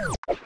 you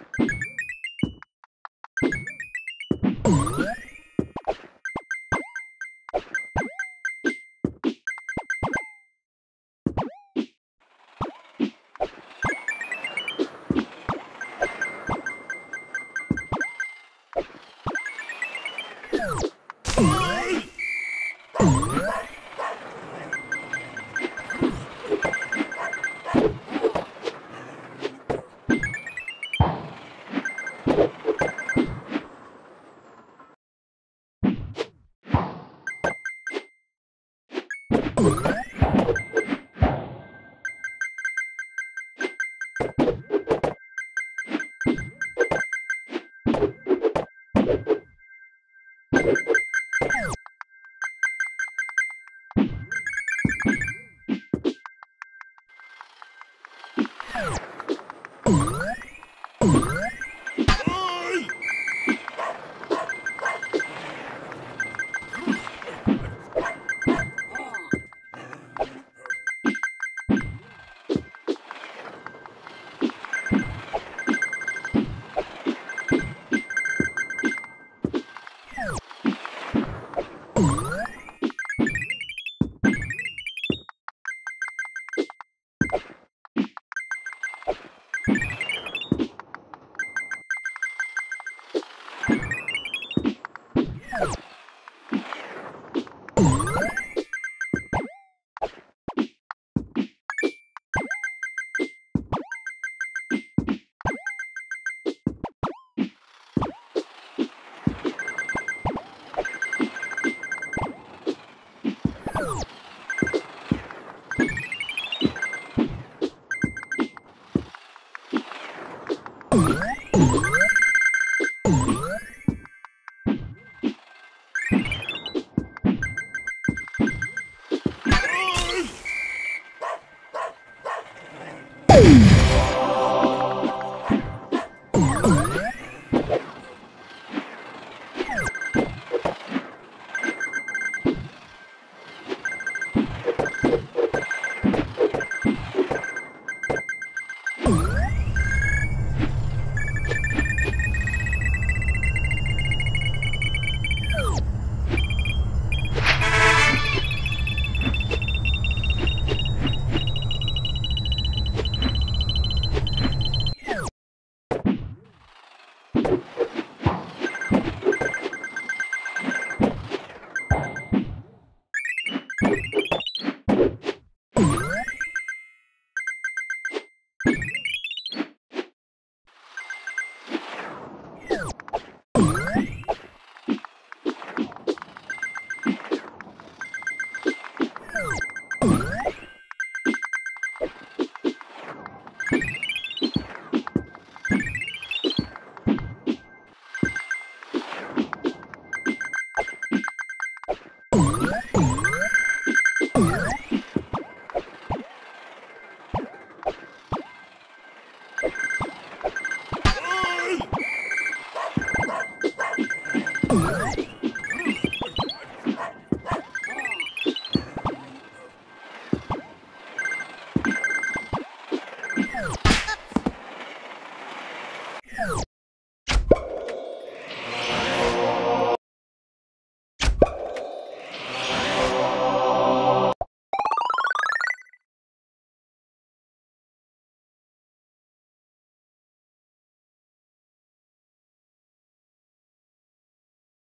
Oh!